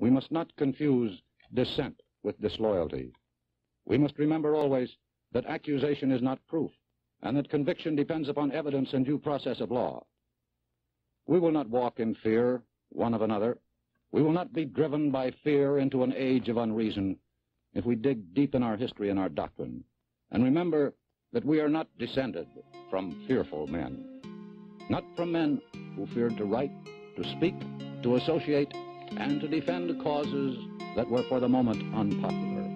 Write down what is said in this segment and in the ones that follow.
We must not confuse dissent with disloyalty. We must remember always that accusation is not proof, and that conviction depends upon evidence and due process of law. We will not walk in fear one of another. We will not be driven by fear into an age of unreason if we dig deep in our history and our doctrine and remember that we are not descended from fearful men, not from men who feared to write, to speak, to associate, and to defend causes that were for the moment unpopular.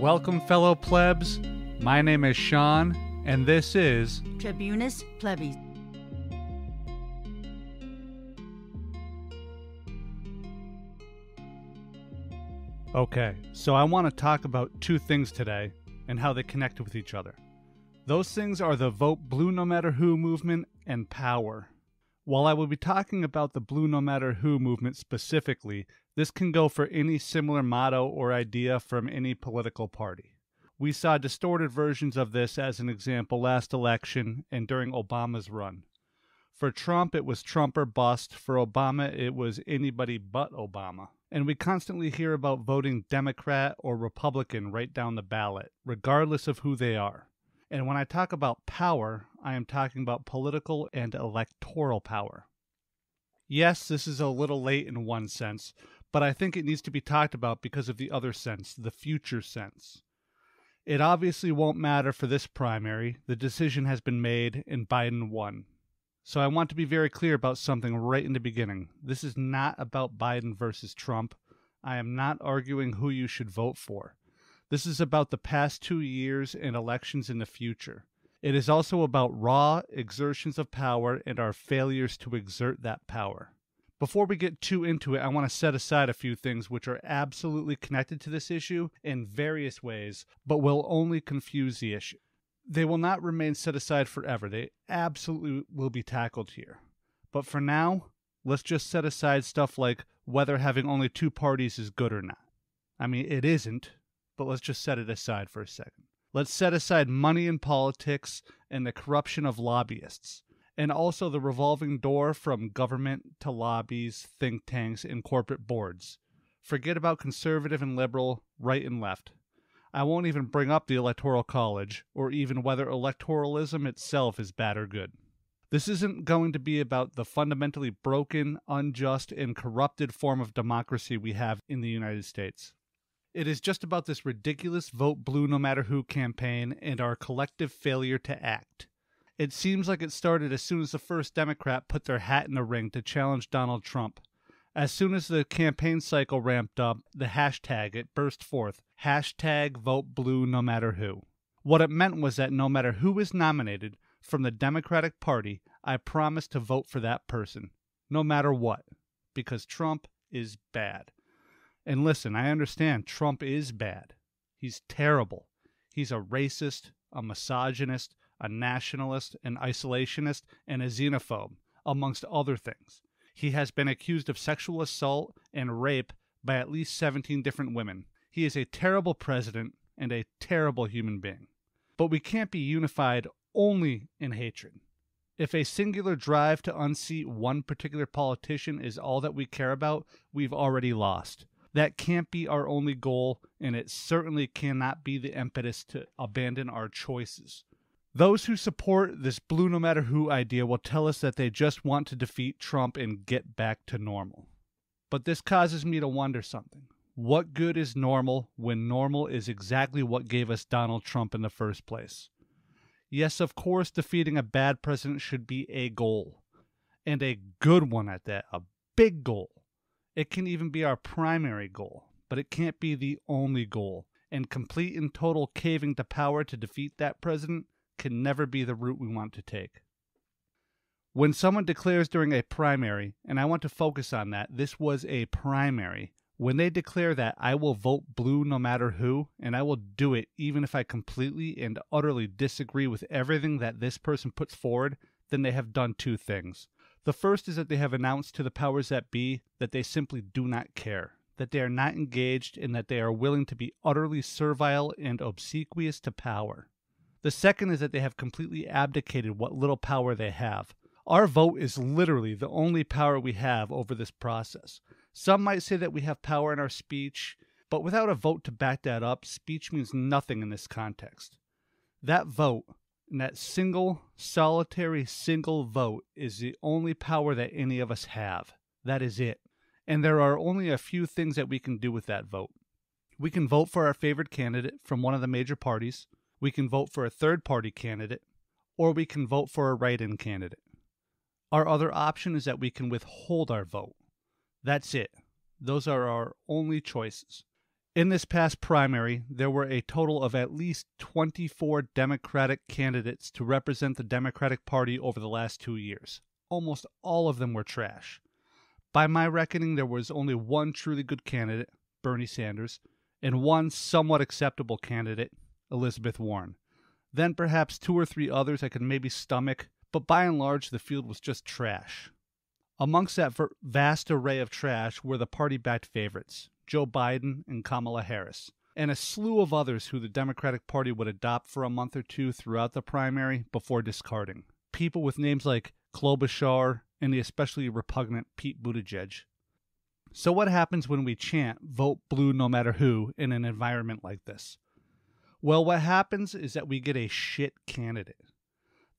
Welcome, fellow plebs. My name is Sean, and this is Tribunus Plebis. Okay, so I want to talk about two things today and how they connect with each other. Those things are the Vote Blue No Matter Who movement and power. While I will be talking about the Blue No Matter Who movement specifically, this can go for any similar motto or idea from any political party. We saw distorted versions of this as an example last election and during Obama's run. For Trump, it was Trump or bust. For Obama, it was anybody but Obama. And we constantly hear about voting Democrat or Republican right down the ballot, regardless of who they are. And when I talk about power, I am talking about political and electoral power. Yes, this is a little late in one sense, but I think it needs to be talked about because of the other sense, the future sense. It obviously won't matter for this primary. The decision has been made and Biden won. So I want to be very clear about something right in the beginning. This is not about Biden versus Trump. I am not arguing who you should vote for. This is about the past two years and elections in the future. It is also about raw exertions of power and our failures to exert that power. Before we get too into it, I want to set aside a few things which are absolutely connected to this issue in various ways, but will only confuse the issue they will not remain set aside forever. They absolutely will be tackled here. But for now, let's just set aside stuff like whether having only two parties is good or not. I mean, it isn't, but let's just set it aside for a second. Let's set aside money in politics and the corruption of lobbyists, and also the revolving door from government to lobbies, think tanks, and corporate boards. Forget about conservative and liberal, right and left. I won't even bring up the Electoral College, or even whether electoralism itself is bad or good. This isn't going to be about the fundamentally broken, unjust, and corrupted form of democracy we have in the United States. It is just about this ridiculous vote blue no matter who campaign and our collective failure to act. It seems like it started as soon as the first Democrat put their hat in the ring to challenge Donald Trump. As soon as the campaign cycle ramped up, the hashtag it burst forth hashtag vote blue no matter who. What it meant was that no matter who was nominated from the Democratic Party, I promised to vote for that person, no matter what, because Trump is bad. And listen, I understand Trump is bad. He's terrible. He's a racist, a misogynist, a nationalist, an isolationist, and a xenophobe, amongst other things. He has been accused of sexual assault and rape by at least 17 different women. He is a terrible president and a terrible human being. But we can't be unified only in hatred. If a singular drive to unseat one particular politician is all that we care about, we've already lost. That can't be our only goal, and it certainly cannot be the impetus to abandon our choices. Those who support this blue no matter who idea will tell us that they just want to defeat Trump and get back to normal. But this causes me to wonder something. What good is normal when normal is exactly what gave us Donald Trump in the first place? Yes, of course, defeating a bad president should be a goal, and a good one at that, a big goal. It can even be our primary goal, but it can't be the only goal. And complete and total caving to power to defeat that president can never be the route we want to take. When someone declares during a primary, and I want to focus on that, this was a primary. When they declare that I will vote blue no matter who, and I will do it even if I completely and utterly disagree with everything that this person puts forward, then they have done two things. The first is that they have announced to the powers that be that they simply do not care, that they are not engaged, and that they are willing to be utterly servile and obsequious to power. The second is that they have completely abdicated what little power they have. Our vote is literally the only power we have over this process. Some might say that we have power in our speech, but without a vote to back that up, speech means nothing in this context. That vote, and that single, solitary, single vote, is the only power that any of us have. That is it. And there are only a few things that we can do with that vote. We can vote for our favorite candidate from one of the major parties we can vote for a third party candidate, or we can vote for a write in candidate. Our other option is that we can withhold our vote. That's it. Those are our only choices. In this past primary, there were a total of at least 24 Democratic candidates to represent the Democratic Party over the last two years. Almost all of them were trash. By my reckoning, there was only one truly good candidate, Bernie Sanders, and one somewhat acceptable candidate, Elizabeth Warren. Then perhaps two or three others I could maybe stomach, but by and large the field was just trash. Amongst that vast array of trash were the party backed favorites, Joe Biden and Kamala Harris, and a slew of others who the Democratic Party would adopt for a month or two throughout the primary before discarding. People with names like Klobuchar and the especially repugnant Pete Buttigieg. So, what happens when we chant vote blue no matter who in an environment like this? Well, what happens is that we get a shit candidate.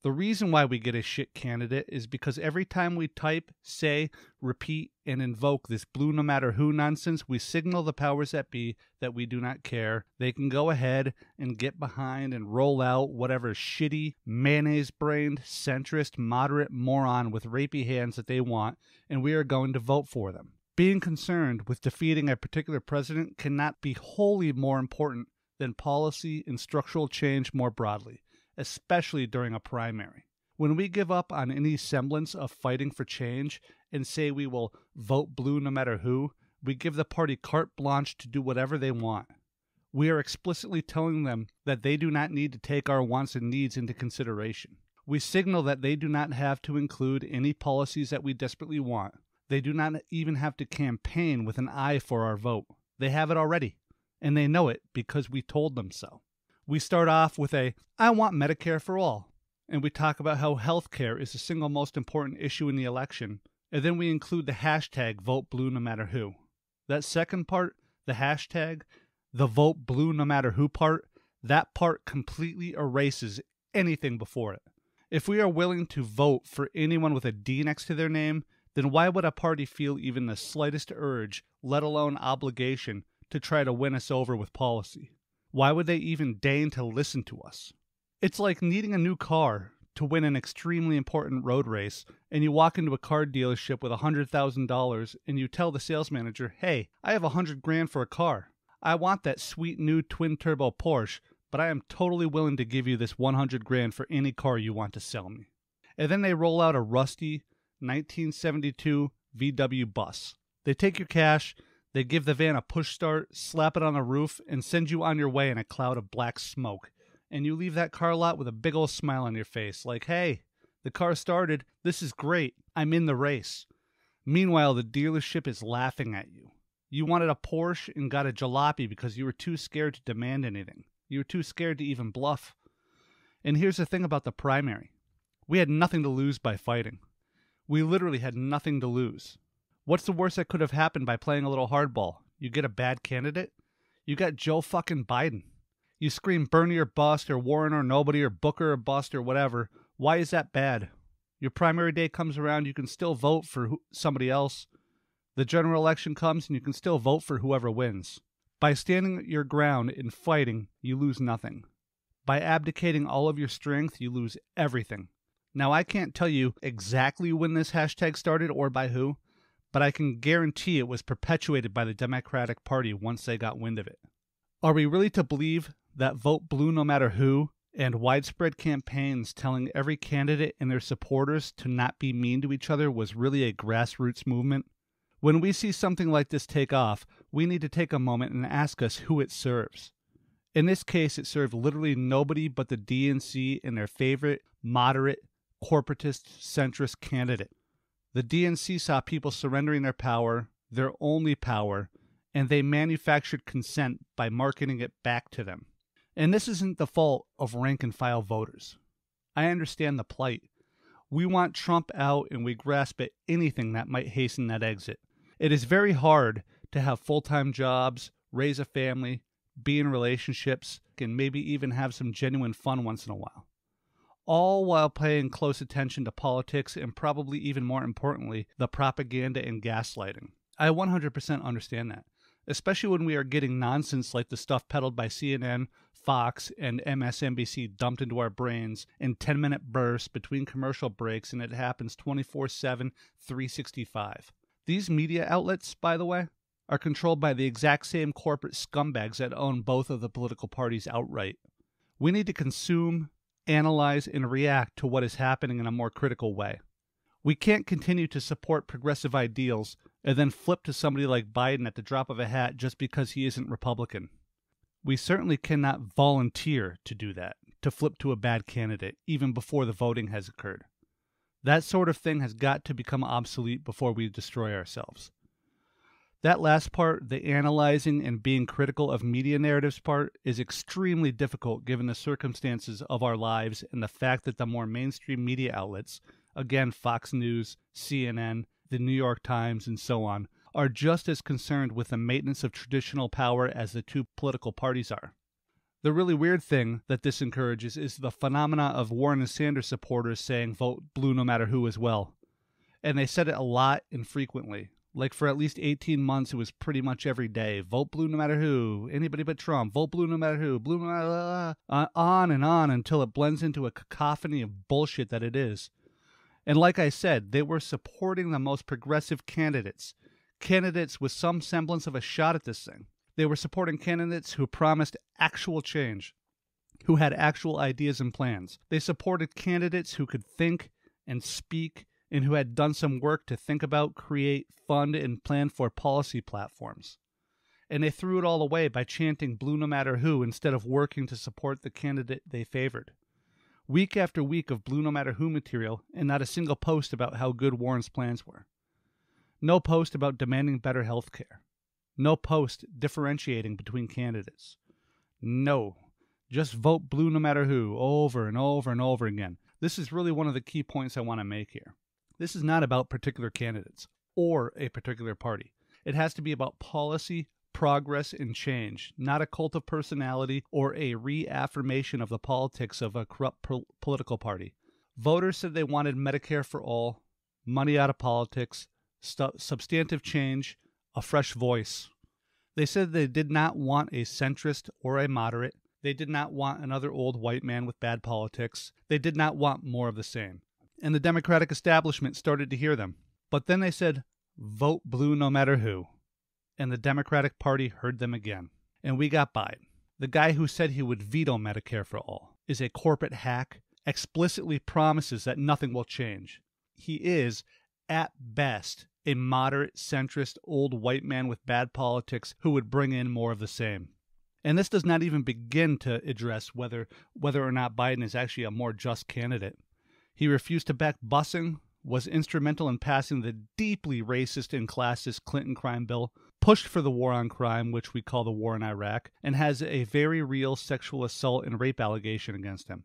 The reason why we get a shit candidate is because every time we type, say, repeat, and invoke this blue no matter who nonsense, we signal the powers that be that we do not care. They can go ahead and get behind and roll out whatever shitty, mayonnaise brained, centrist, moderate moron with rapey hands that they want, and we are going to vote for them. Being concerned with defeating a particular president cannot be wholly more important than policy and structural change more broadly, especially during a primary. When we give up on any semblance of fighting for change and say we will vote blue no matter who, we give the party carte blanche to do whatever they want. We are explicitly telling them that they do not need to take our wants and needs into consideration. We signal that they do not have to include any policies that we desperately want. They do not even have to campaign with an eye for our vote. They have it already and they know it because we told them so. We start off with a I want Medicare for all, and we talk about how health care is the single most important issue in the election, and then we include the hashtag vote blue no matter who. That second part, the hashtag, the vote blue no matter who part, that part completely erases anything before it. If we are willing to vote for anyone with a D next to their name, then why would a party feel even the slightest urge, let alone obligation, to try to win us over with policy? Why would they even deign to listen to us? It's like needing a new car to win an extremely important road race, and you walk into a car dealership with a $100,000 and you tell the sales manager, hey, I have a 100 grand for a car. I want that sweet new twin turbo Porsche, but I am totally willing to give you this 100 grand for any car you want to sell me. And then they roll out a rusty 1972 VW bus. They take your cash, they give the van a push start, slap it on the roof, and send you on your way in a cloud of black smoke. And you leave that car lot with a big old smile on your face, like, hey, the car started. This is great. I'm in the race. Meanwhile, the dealership is laughing at you. You wanted a Porsche and got a jalopy because you were too scared to demand anything. You were too scared to even bluff. And here's the thing about the primary we had nothing to lose by fighting. We literally had nothing to lose. What's the worst that could have happened by playing a little hardball? You get a bad candidate? You got Joe fucking Biden. You scream Bernie or bust or Warren or nobody or Booker or bust or whatever. Why is that bad? Your primary day comes around, you can still vote for somebody else. The general election comes and you can still vote for whoever wins. By standing your ground and fighting, you lose nothing. By abdicating all of your strength, you lose everything. Now, I can't tell you exactly when this hashtag started or by who, but I can guarantee it was perpetuated by the Democratic Party once they got wind of it. Are we really to believe that vote blue no matter who and widespread campaigns telling every candidate and their supporters to not be mean to each other was really a grassroots movement? When we see something like this take off, we need to take a moment and ask us who it serves. In this case, it served literally nobody but the DNC and their favorite moderate, corporatist, centrist candidate. The DNC saw people surrendering their power, their only power, and they manufactured consent by marketing it back to them. And this isn't the fault of rank and file voters. I understand the plight. We want Trump out and we grasp at anything that might hasten that exit. It is very hard to have full time jobs, raise a family, be in relationships, and maybe even have some genuine fun once in a while. All while paying close attention to politics and probably even more importantly, the propaganda and gaslighting. I 100% understand that, especially when we are getting nonsense like the stuff peddled by CNN, Fox, and MSNBC dumped into our brains in 10 minute bursts between commercial breaks, and it happens 24 7, 365. These media outlets, by the way, are controlled by the exact same corporate scumbags that own both of the political parties outright. We need to consume, analyze, and react to what is happening in a more critical way. We can't continue to support progressive ideals and then flip to somebody like Biden at the drop of a hat just because he isn't Republican. We certainly cannot volunteer to do that, to flip to a bad candidate, even before the voting has occurred. That sort of thing has got to become obsolete before we destroy ourselves. That last part, the analyzing and being critical of media narratives part, is extremely difficult given the circumstances of our lives and the fact that the more mainstream media outlets, again, Fox News, CNN, the New York Times, and so on, are just as concerned with the maintenance of traditional power as the two political parties are. The really weird thing that this encourages is the phenomena of Warren and Sanders supporters saying vote blue no matter who as well. And they said it a lot and frequently. Like for at least 18 months, it was pretty much every day. Vote blue no matter who. Anybody but Trump. Vote blue no matter who. Blue no matter. Uh, on and on until it blends into a cacophony of bullshit that it is. And like I said, they were supporting the most progressive candidates. Candidates with some semblance of a shot at this thing. They were supporting candidates who promised actual change, who had actual ideas and plans. They supported candidates who could think and speak and who had done some work to think about, create, fund, and plan for policy platforms. And they threw it all away by chanting blue no matter who instead of working to support the candidate they favored. Week after week of blue no matter who material, and not a single post about how good Warren's plans were. No post about demanding better health care. No post differentiating between candidates. No. Just vote blue no matter who, over and over and over again. This is really one of the key points I want to make here. This is not about particular candidates or a particular party. It has to be about policy, progress, and change, not a cult of personality or a reaffirmation of the politics of a corrupt po- political party. Voters said they wanted Medicare for all, money out of politics, stu- substantive change, a fresh voice. They said they did not want a centrist or a moderate. They did not want another old white man with bad politics. They did not want more of the same and the Democratic establishment started to hear them. But then they said, vote blue no matter who. And the Democratic Party heard them again. And we got Biden. The guy who said he would veto Medicare for all is a corporate hack, explicitly promises that nothing will change. He is, at best, a moderate, centrist, old white man with bad politics who would bring in more of the same. And this does not even begin to address whether whether or not Biden is actually a more just candidate. He refused to back busing, was instrumental in passing the deeply racist and classist Clinton crime bill, pushed for the war on crime, which we call the war in Iraq, and has a very real sexual assault and rape allegation against him.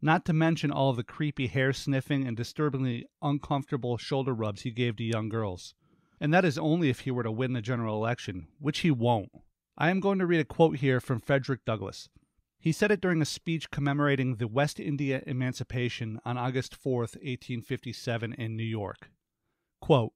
Not to mention all the creepy hair sniffing and disturbingly uncomfortable shoulder rubs he gave to young girls. And that is only if he were to win the general election, which he won't. I am going to read a quote here from Frederick Douglass. He said it during a speech commemorating the West India Emancipation on August 4, 1857, in New York. Quote,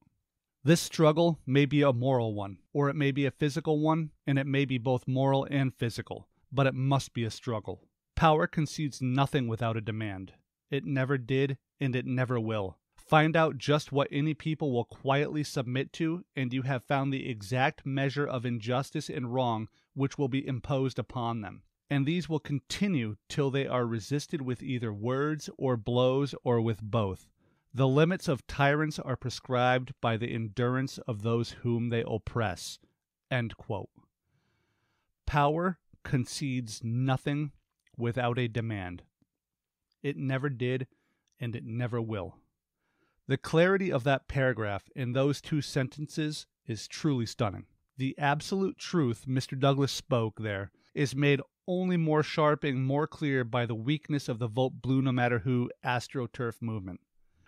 this struggle may be a moral one, or it may be a physical one, and it may be both moral and physical, but it must be a struggle. Power concedes nothing without a demand. It never did, and it never will. Find out just what any people will quietly submit to, and you have found the exact measure of injustice and wrong which will be imposed upon them and these will continue till they are resisted with either words or blows or with both. The limits of tyrants are prescribed by the endurance of those whom they oppress. Power concedes nothing without a demand. It never did, and it never will. The clarity of that paragraph in those two sentences is truly stunning. The absolute truth Mr. Douglass spoke there is made only more sharp and more clear by the weakness of the vote blue no matter who astroturf movement.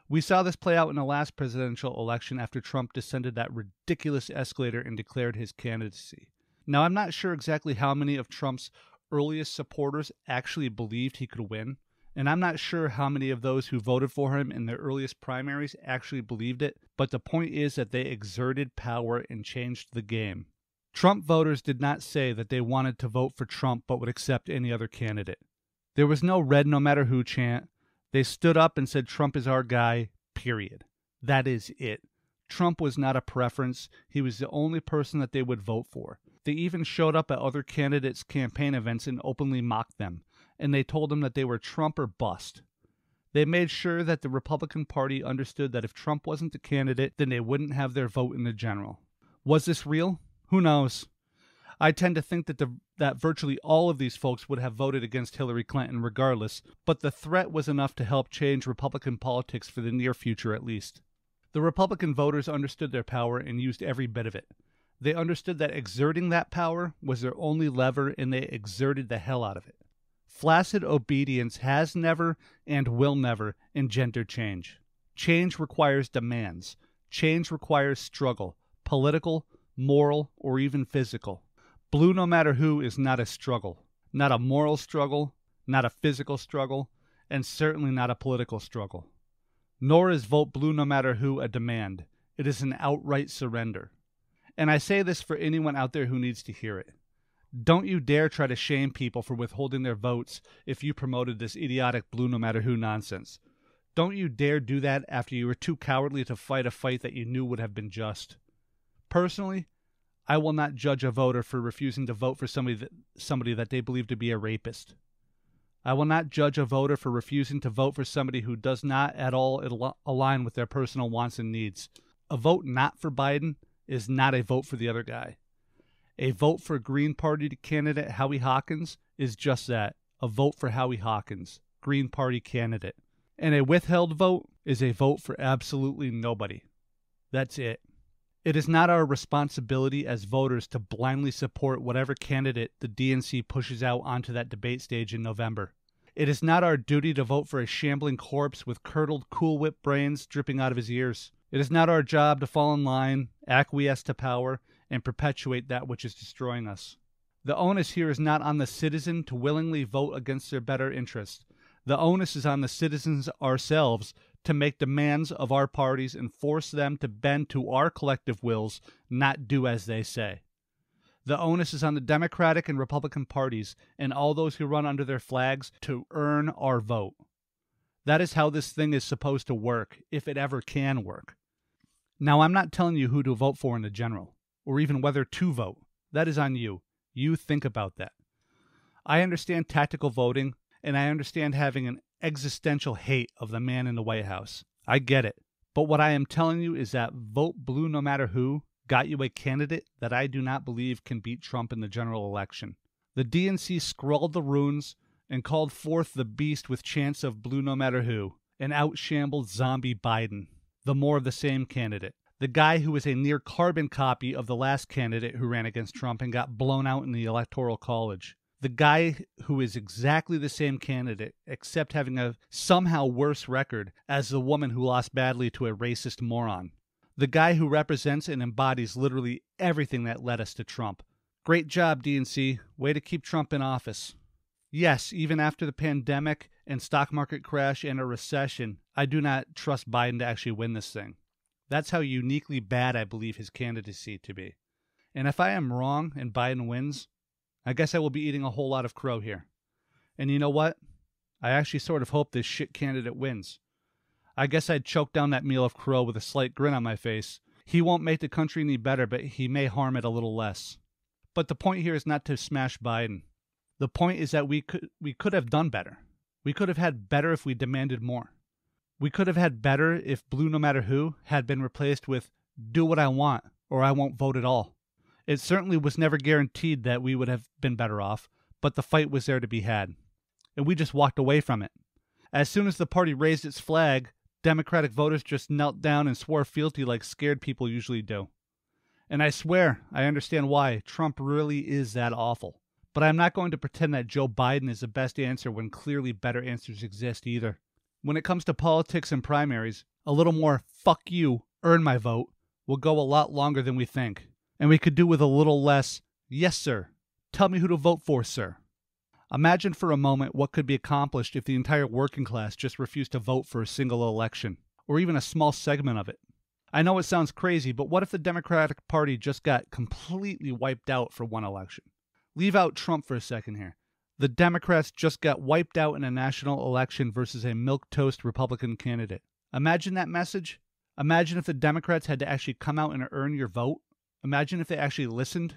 We saw this play out in the last presidential election after Trump descended that ridiculous escalator and declared his candidacy. Now, I'm not sure exactly how many of Trump's earliest supporters actually believed he could win, and I'm not sure how many of those who voted for him in the earliest primaries actually believed it, but the point is that they exerted power and changed the game. Trump voters did not say that they wanted to vote for Trump but would accept any other candidate. There was no red no matter who chant. They stood up and said Trump is our guy, period. That is it. Trump was not a preference. He was the only person that they would vote for. They even showed up at other candidates' campaign events and openly mocked them, and they told them that they were Trump or bust. They made sure that the Republican Party understood that if Trump wasn't the candidate, then they wouldn't have their vote in the general. Was this real? Who knows? I tend to think that the, that virtually all of these folks would have voted against Hillary Clinton regardless, but the threat was enough to help change Republican politics for the near future at least. The Republican voters understood their power and used every bit of it. They understood that exerting that power was their only lever and they exerted the hell out of it. Flaccid obedience has never and will never engender change. Change requires demands. Change requires struggle, political, moral, or even physical. Blue no matter who is not a struggle, not a moral struggle, not a physical struggle, and certainly not a political struggle. Nor is vote blue no matter who a demand. It is an outright surrender. And I say this for anyone out there who needs to hear it. Don't you dare try to shame people for withholding their votes if you promoted this idiotic blue no matter who nonsense. Don't you dare do that after you were too cowardly to fight a fight that you knew would have been just. Personally, I will not judge a voter for refusing to vote for somebody that, somebody that they believe to be a rapist. I will not judge a voter for refusing to vote for somebody who does not at all align with their personal wants and needs. A vote not for Biden is not a vote for the other guy. A vote for Green Party candidate Howie Hawkins is just that a vote for Howie Hawkins, Green Party candidate. And a withheld vote is a vote for absolutely nobody. That's it. It is not our responsibility as voters to blindly support whatever candidate the DNC pushes out onto that debate stage in November. It is not our duty to vote for a shambling corpse with curdled Cool Whip brains dripping out of his ears. It is not our job to fall in line, acquiesce to power, and perpetuate that which is destroying us. The onus here is not on the citizen to willingly vote against their better interest. The onus is on the citizens ourselves to make demands of our parties and force them to bend to our collective wills, not do as they say. The onus is on the Democratic and Republican parties and all those who run under their flags to earn our vote. That is how this thing is supposed to work, if it ever can work. Now, I'm not telling you who to vote for in the general, or even whether to vote. That is on you. You think about that. I understand tactical voting, and I understand having an existential hate of the man in the White House. I get it. But what I am telling you is that vote blue no matter who got you a candidate that I do not believe can beat Trump in the general election. The DNC scrawled the runes and called forth the beast with chance of blue no matter who, an outshambled zombie Biden, the more of the same candidate. The guy who was a near carbon copy of the last candidate who ran against Trump and got blown out in the Electoral College the guy who is exactly the same candidate, except having a somehow worse record as the woman who lost badly to a racist moron. The guy who represents and embodies literally everything that led us to Trump. Great job, DNC. Way to keep Trump in office. Yes, even after the pandemic and stock market crash and a recession, I do not trust Biden to actually win this thing. That's how uniquely bad I believe his candidacy to be. And if I am wrong and Biden wins, I guess I will be eating a whole lot of crow here. And you know what? I actually sort of hope this shit candidate wins. I guess I'd choke down that meal of crow with a slight grin on my face. He won't make the country any better, but he may harm it a little less. But the point here is not to smash Biden. The point is that we could we could have done better. We could have had better if we demanded more. We could have had better if blue no matter who had been replaced with do what I want or I won't vote at all. It certainly was never guaranteed that we would have been better off, but the fight was there to be had. And we just walked away from it. As soon as the party raised its flag, Democratic voters just knelt down and swore fealty like scared people usually do. And I swear, I understand why. Trump really is that awful. But I'm not going to pretend that Joe Biden is the best answer when clearly better answers exist either. When it comes to politics and primaries, a little more fuck you, earn my vote will go a lot longer than we think. And we could do with a little less, yes, sir. Tell me who to vote for, sir. Imagine for a moment what could be accomplished if the entire working class just refused to vote for a single election, or even a small segment of it. I know it sounds crazy, but what if the Democratic Party just got completely wiped out for one election? Leave out Trump for a second here. The Democrats just got wiped out in a national election versus a milquetoast Republican candidate. Imagine that message. Imagine if the Democrats had to actually come out and earn your vote. Imagine if they actually listened.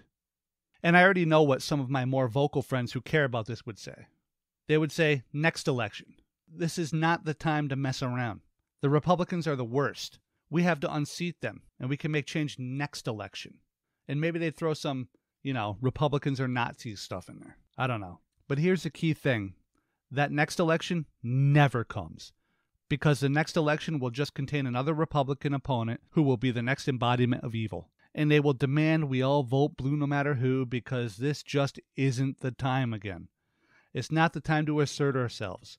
And I already know what some of my more vocal friends who care about this would say. They would say, next election. This is not the time to mess around. The Republicans are the worst. We have to unseat them, and we can make change next election. And maybe they'd throw some, you know, Republicans or Nazis stuff in there. I don't know. But here's the key thing that next election never comes because the next election will just contain another Republican opponent who will be the next embodiment of evil and they will demand we all vote blue no matter who because this just isn't the time again. It's not the time to assert ourselves.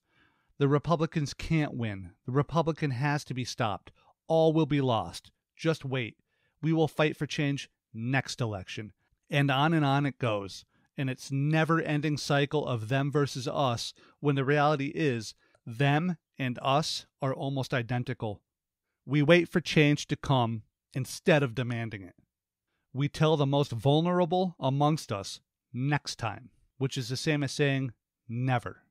The Republicans can't win. The Republican has to be stopped. All will be lost. Just wait. We will fight for change next election. And on and on it goes. And it's never ending cycle of them versus us when the reality is them and us are almost identical. We wait for change to come instead of demanding it we tell the most vulnerable amongst us next time, which is the same as saying never.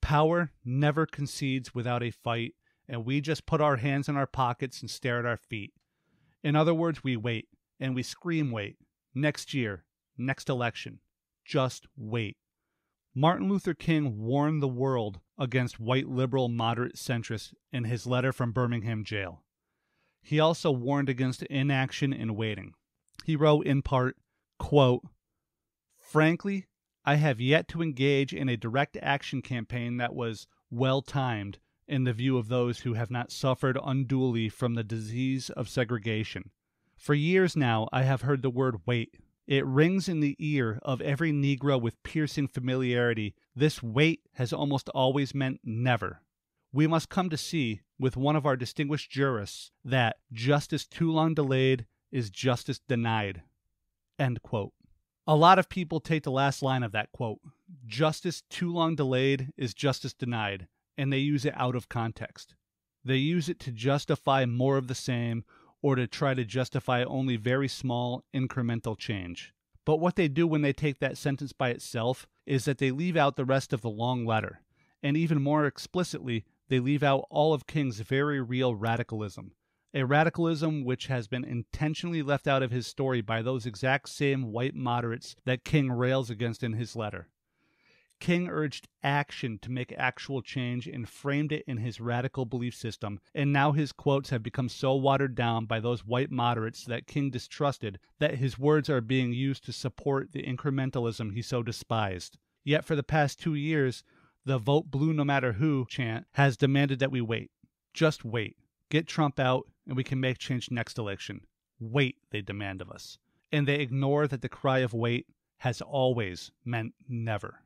Power never concedes without a fight, and we just put our hands in our pockets and stare at our feet. In other words, we wait, and we scream wait. Next year, next election. Just wait. Martin Luther King warned the world against white liberal moderate centrists in his letter from Birmingham jail. He also warned against inaction and waiting. He wrote in part, quote, Frankly, I have yet to engage in a direct action campaign that was well timed in the view of those who have not suffered unduly from the disease of segregation. For years now, I have heard the word wait. It rings in the ear of every Negro with piercing familiarity. This wait has almost always meant never. We must come to see, with one of our distinguished jurists, that justice too long delayed is justice denied. End quote. A lot of people take the last line of that quote justice too long delayed is justice denied, and they use it out of context. They use it to justify more of the same or to try to justify only very small incremental change. But what they do when they take that sentence by itself is that they leave out the rest of the long letter. And even more explicitly, they leave out all of King's very real radicalism, a radicalism which has been intentionally left out of his story by those exact same white moderates that King rails against in his letter. King urged action to make actual change and framed it in his radical belief system, and now his quotes have become so watered down by those white moderates that King distrusted that his words are being used to support the incrementalism he so despised. Yet for the past two years, the vote blue no matter who chant has demanded that we wait. Just wait. Get Trump out, and we can make change next election. Wait, they demand of us. And they ignore that the cry of wait has always meant never.